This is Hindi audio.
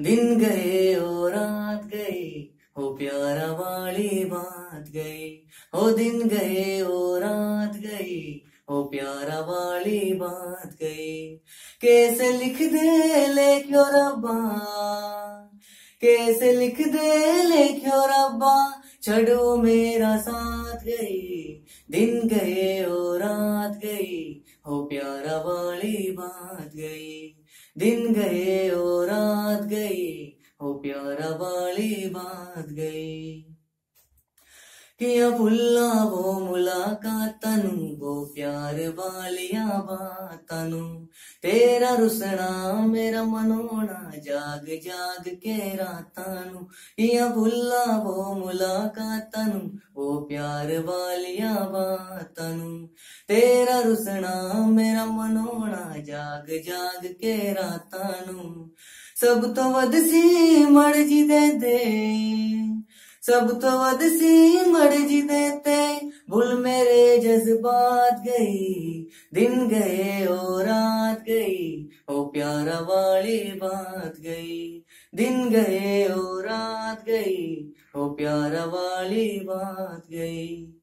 दिन गए और रात गई हो प्यारा वाली बात गई। हो दिन गए और रात गई, हो प्यारा वाली बात गई। कैसे लिख दे ले क्यों रब्बा? कैसे लिख दे ले क्यों रब्बा? छड़ो मेरा साथ गई, दिन गए और रात गई, हो प्यारा वाली बात गई। दिन गए और रात गई, हो प्यारा वाली बात गई। किया भुल्ला वो मुलाकातनु, वो प्यार वालिया बातनु। तेरा रुसना मेरा मनोना, जाग जाग के रातानु। किया भुल्ला वो मुलाकातनु, वो प्यार वालिया बातनु। तेरा रुसना मेरा मनोना, जाग जाग के रातानु। सब तो वदसी मर्ज़ी दे दे। सब तो वी सी मर्ज़ी देते। भूल मेरे जज्बात गई, दिन गए ओ रात गई, ओ प्यारा वाली बात गई। दिन गए ओ रात गई, ओ प्यारा वाली बात गई।